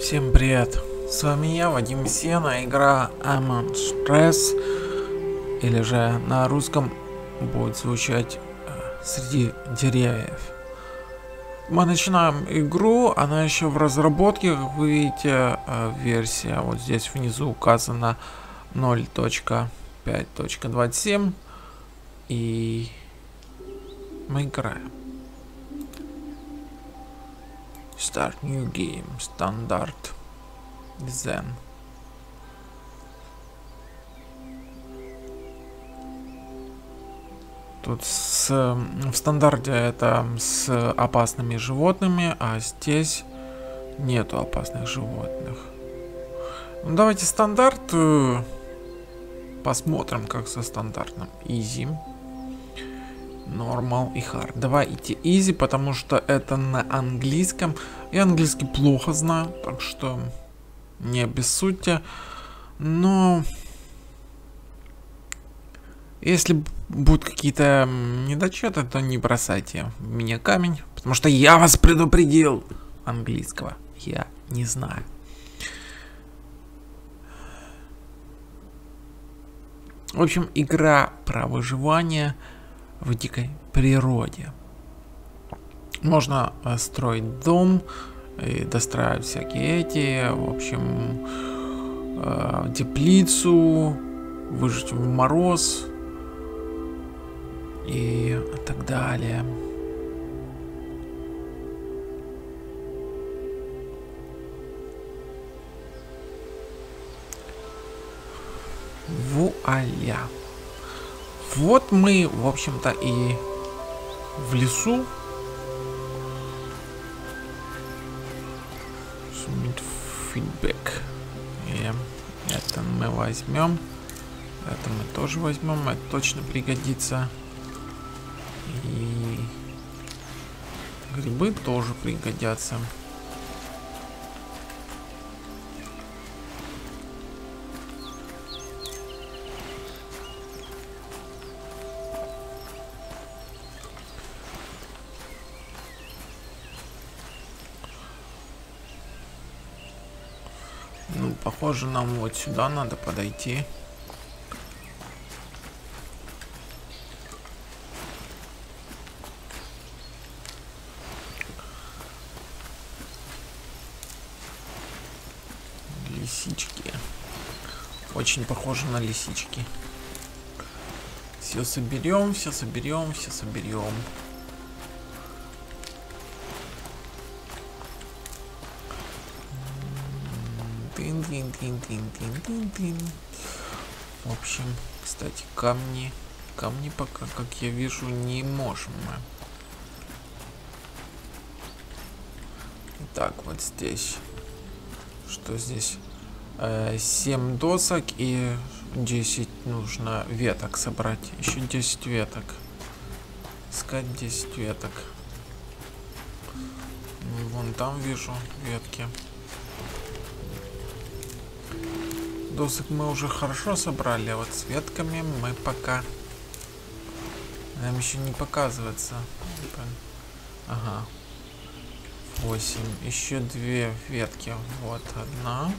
Всем привет! С вами я, Вадим Сена, игра Amon Stress, или же на русском будет звучать э, «Среди деревьев». Мы начинаем игру, она еще в разработке, как вы видите, э, версия вот здесь внизу указана 0.5.27, и мы играем. Start new game. Стандарт. Zen. Тут с, в стандарте это с опасными животными, а здесь нету опасных животных. Ну, давайте стандарт. Э, посмотрим, как со стандартным. Easy. Normal и Hard. Давай идти Easy, потому что это на английском. Я английский плохо знаю, так что не обессудьте. Но если будут какие-то недочеты, то не бросайте меня камень, потому что я вас предупредил. Английского я не знаю. В общем, игра про выживание в дикой природе. Можно э, строить дом и достраивать всякие эти, в общем, э, теплицу, выжить в мороз и так далее. Вуаля. Вот мы, в общем-то, и в лесу. Фидбэк. Это мы возьмем. Это мы тоже возьмем. Это точно пригодится. И грибы тоже пригодятся. Похоже, нам вот сюда надо подойти. Лисички. Очень похоже на лисички. Все соберем, все соберем, все соберем. Тин тин тин тин тин тин В общем, кстати, камни. Камни пока, как я вижу, не можем мы. Так, вот здесь. Что здесь? Э, 7 досок и 10 нужно веток собрать. Еще 10 веток. Искать 10 веток. Вон там вижу ветки. Досок мы уже хорошо собрали, а вот с ветками мы пока... Нам еще не показывается. Ага. 8. Еще две ветки. Вот одна.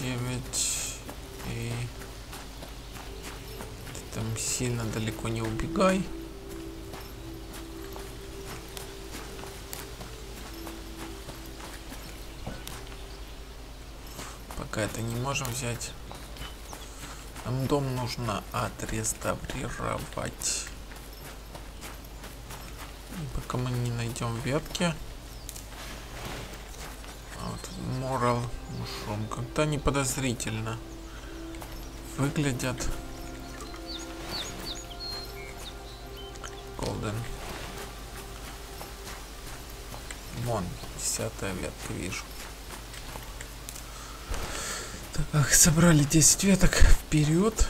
9. И... Ты там сильно далеко не убегай. Пока это не можем взять. Нам дом нужно отреставрировать. Пока мы не найдем ветки. Вот Moral Mushroom. Как-то не подозрительно выглядят. Golden. Вон, десятая ветка вижу. Так, собрали 10 веток вперед.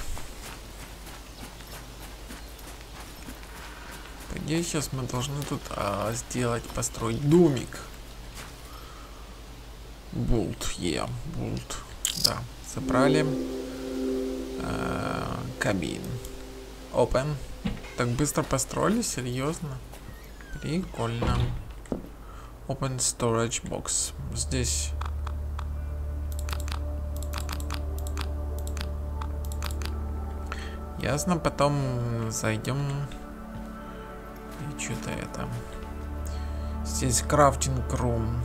По сейчас мы должны тут а, сделать, построить домик. Болт, е, yeah, болт. Да, собрали. А, кабин. Open. Так быстро построили, серьезно? Прикольно. Open Storage Box. Здесь Ясно, потом зайдем и что-то это. Здесь крафтинг рум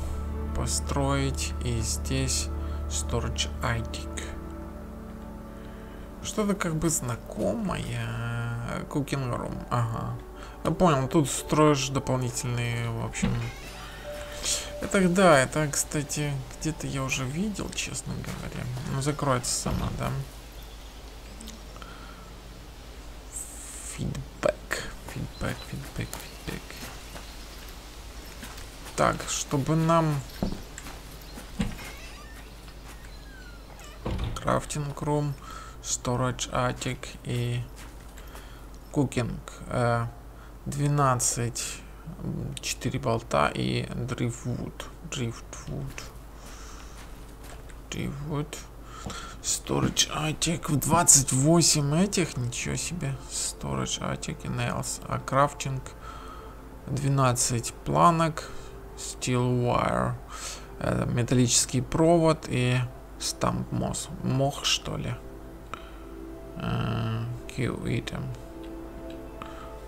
построить и здесь storage attic. Что-то как бы знакомое. Cooking room, ага. Я понял, тут строишь дополнительные, в общем. Это да, это, кстати, где-то я уже видел, честно говоря. Ну, закроется сама, да. Фидбэк, фидбэк, фидбэк, фидбэк. Так, чтобы нам крафтинг рум, storage attic и. Э, 12 4 болта и driftwood. Driftwood. Driftwood. Storage attic. В 28 этих. Ничего себе. Storage attic и nails. А крафтинг 12 планок. Steel wire. Это металлический провод и стамп мох. Мох что ли. Uh, Q item.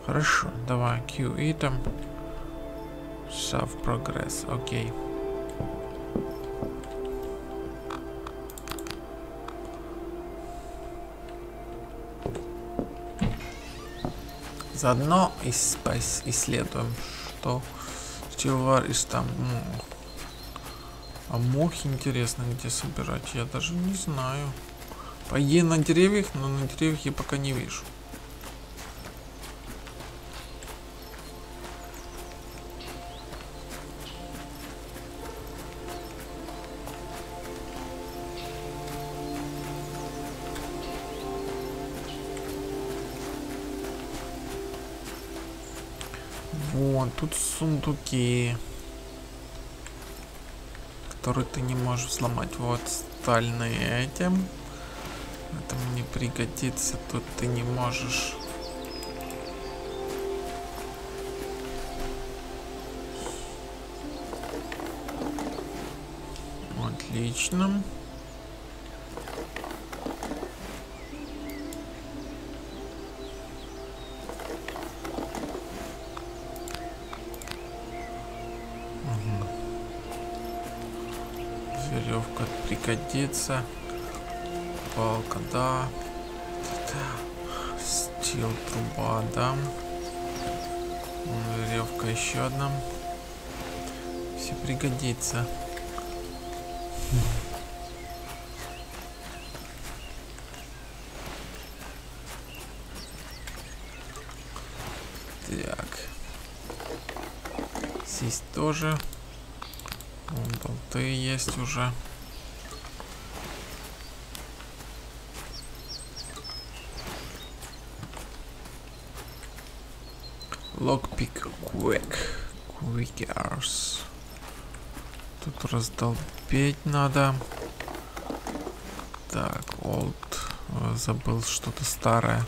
Хорошо, давай, Q item. Save progress, окей. Заодно исследуем, что Стилвар из там мох. А мох интересно где собирать, я даже не знаю. По идее на деревьях, но на деревьях я пока не вижу. Тут сундуки, которые ты не можешь сломать. Вот стальные этим. Это мне пригодится. Тут ты не можешь. Отлично. Пригодится. Палка, да. Стил, труба, да. Веревка еще одна. Все пригодится. Так. Здесь тоже Вон болты есть уже. Lockpick Quick. Quickers. Тут раздолбить надо. Так, old. Забыл что-то старое.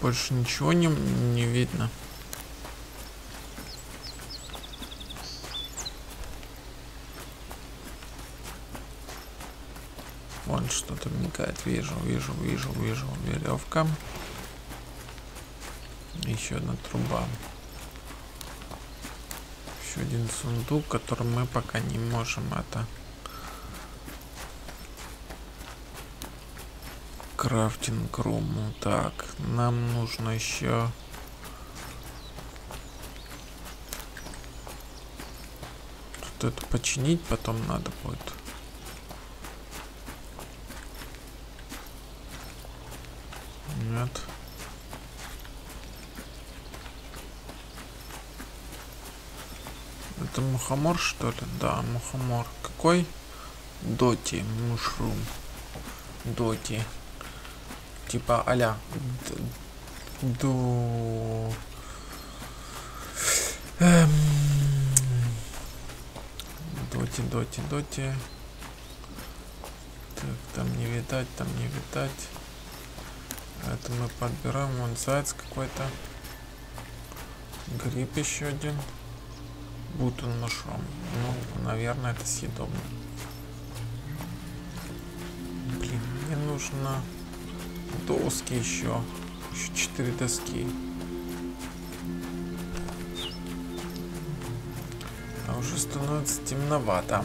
Больше ничего не, не видно. Вон что-то мигает. Вижу, вижу, вижу, вижу. Веревка. Еще одна труба. Еще один сундук, который мы пока не можем это крафтинг руму. Так, нам нужно еще... Тут это починить потом надо будет. Нет. Это мухомор, что ли? Да, мухомор. Какой? Доти, мушрум. Доти типа аля до эм... доти доти доти Там не видать, там не видать. Это мы подбираем. Вон заяц какой-то. Гриб еще один. Бутон мушром. Ну, наверное, это съедобно. Блин, мне нужно доски еще. Еще четыре доски. А уже становится темновато.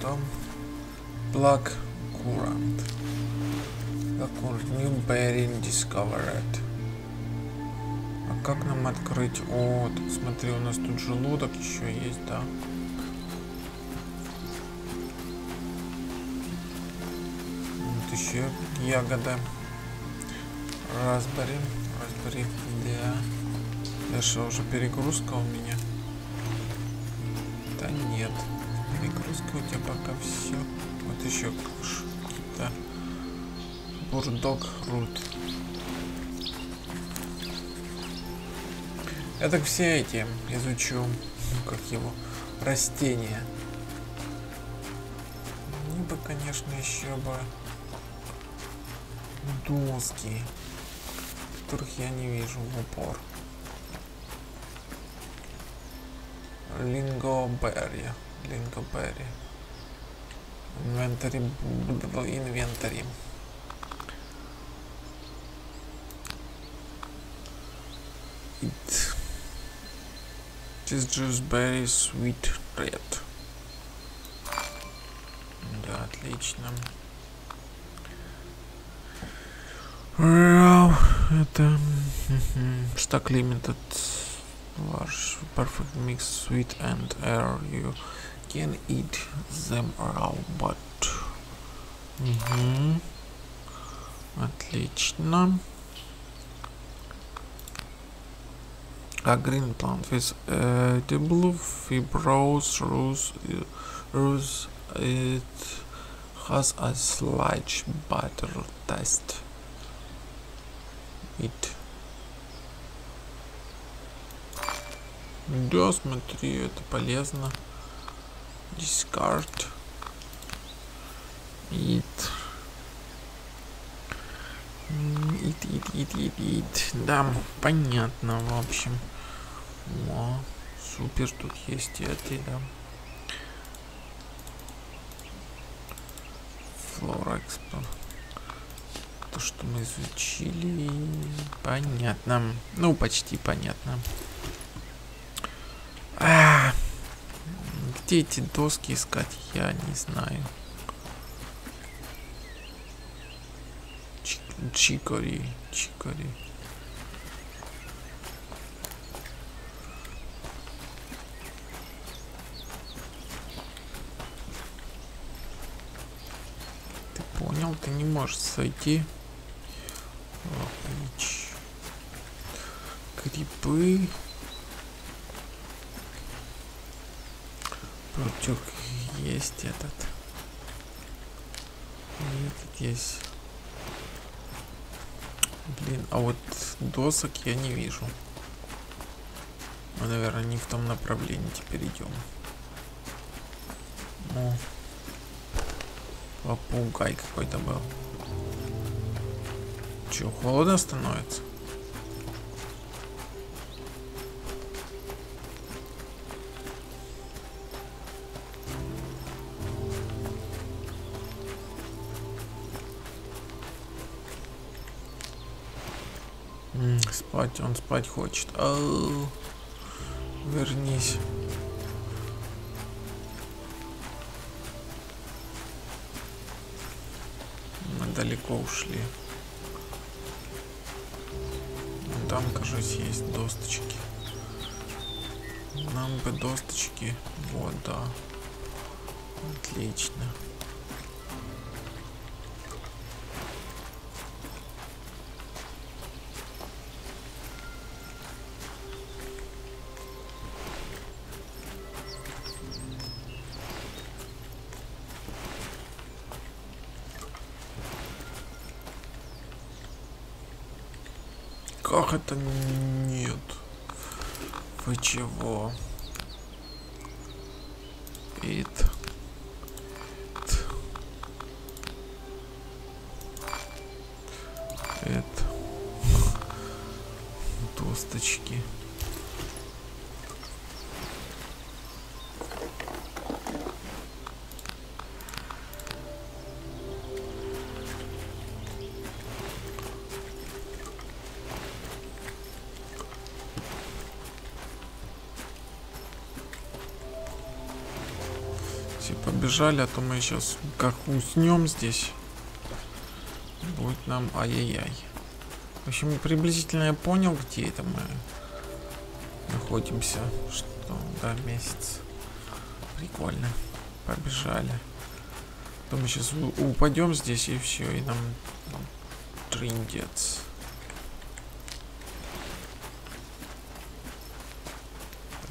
Что? Black Current. Как он? New Bearing Discovered. А как нам открыть? О, тут смотри, у нас тут желудок еще есть, да? Вот еще ягода. Разбери. Разбери. Да. Это уже перегрузка у меня? Перегрузка у тебя пока все. Вот еще какие-то бурдок рут. Я так все эти изучу, ну, как его, растения. Мне бы, конечно, еще бы доски, которых я не вижу в упор. Лингоберри. Лингоберри. Инвентарь. Инвентарь. It. Just juice berry sweet red. Да, отлично. Это стак limited large perfect mix sweet and air you can eat them raw but угу. отлично a green plant with edible fibrous rose rose it has a slight butter taste it Да, смотри, это полезно. Discard. Eat. Eat, eat, eat, eat, eat. Да, понятно, в общем. О, супер, тут есть эти, да. Экспорт. То, что мы изучили, понятно. Ну, почти понятно. А, где эти доски искать, я не знаю. Чикори, чикори. Ты понял, ты не можешь сойти. Грибы. Паучок есть этот. И этот есть. Блин, а вот досок я не вижу. Мы, наверное, не в том направлении теперь идем. О, попугай какой-то был. Че, холодно становится? Спать, он спать хочет. Ау, вернись. Мы далеко ушли. там, кажется, есть досточки. Нам бы досточки. Вот, да. Отлично. Это. Досточки. Все побежали, а то мы сейчас как уснем здесь. Нам ай-яй-яй. В общем, приблизительно я понял, где это мы находимся. Что, да, месяц. Прикольно. Побежали. То мы сейчас упадем здесь и все, и нам триндец.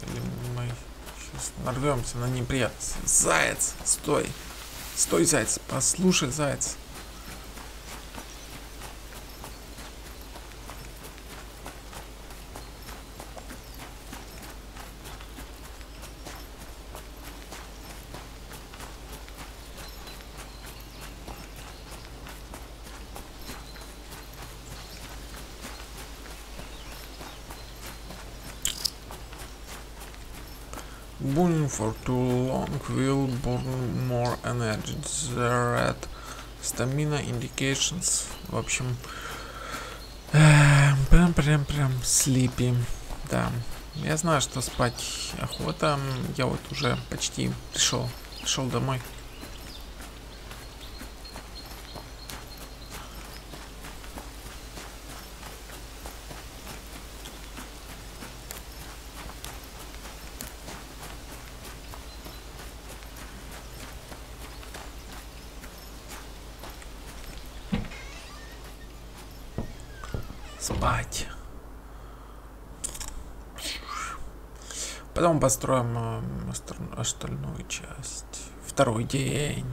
Или мы сейчас нарвемся на неприятность. Заяц, стой. Стой, заяц, послушай, заяц. Burning for too long will burn more energy. The red stamina indications. В общем, прям прям прям слипи. Да. Я знаю, что спать охота. Я вот уже почти пришел. Пришел домой. Спать. Потом построим э, остальную часть. Второй день.